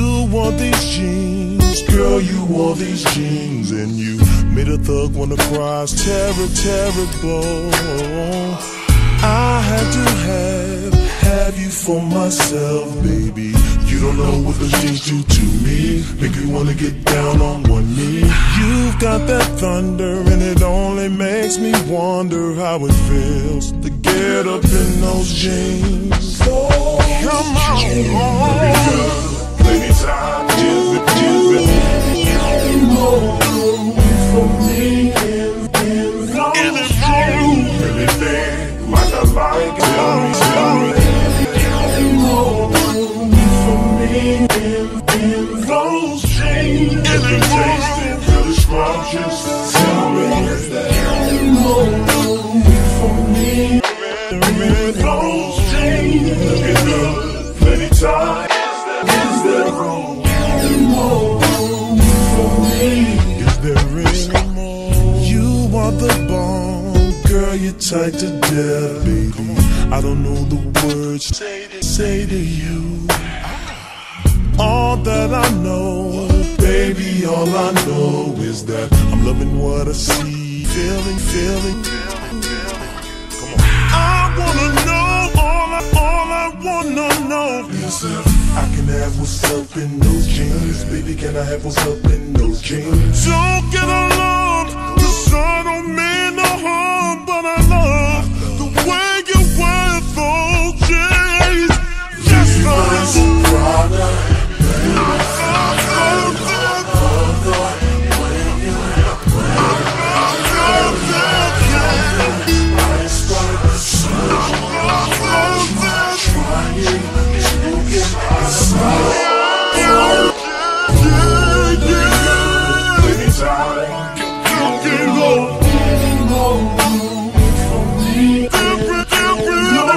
You wore these jeans, girl, you wore these jeans, and you made a thug wanna cry. It's terror, terrible. I had to have, have you for myself, baby. You don't know what those jeans do to me. Make you wanna get down on one knee. You've got that thunder, and it only makes me wonder how it feels to get up in those jeans. Come on. It. Tell me, me. If you. Tell me, is that for me? In those jeans. Looking good, plenty time. Is there room for me? Is there more? You are the bomb, girl. You're tight to death, baby. I don't know the words to say to, you. All that I know, baby, all I know is that I'm loving what I see, feeling, feeling. Come on. I wanna know all I, all I wanna know is if I can have what's up in those jeans, baby. Can I have what's up in those jeans? Don't get alarmed,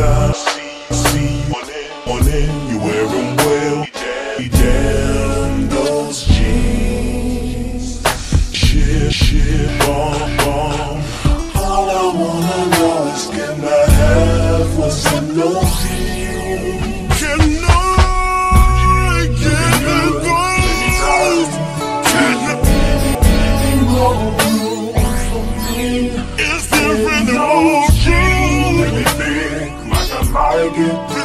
Anytime, Like